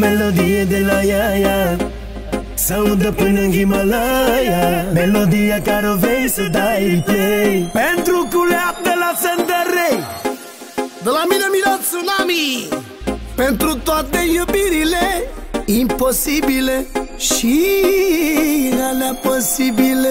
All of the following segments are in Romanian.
melodie de la ea Să audă până în Himalaya. Melodia care o vei să dai play Pentru culea de la Săndărei De la mine Mirat Tsunami. Pentru toate iubirile Imposibile Și alea posibile,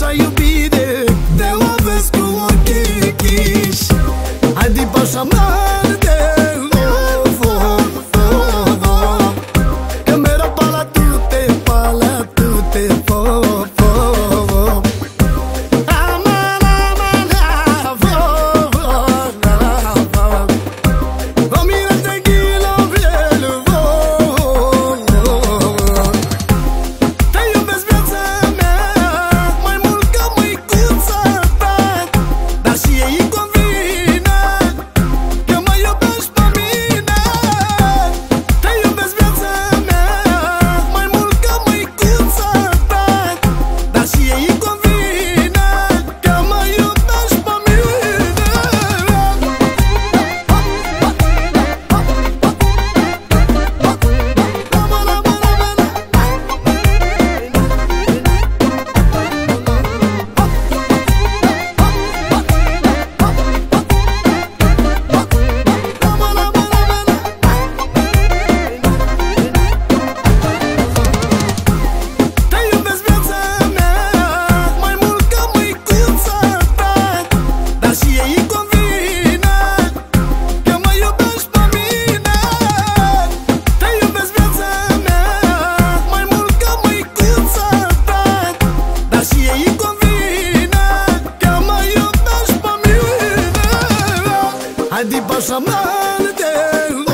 mă Adi pașa Samantha.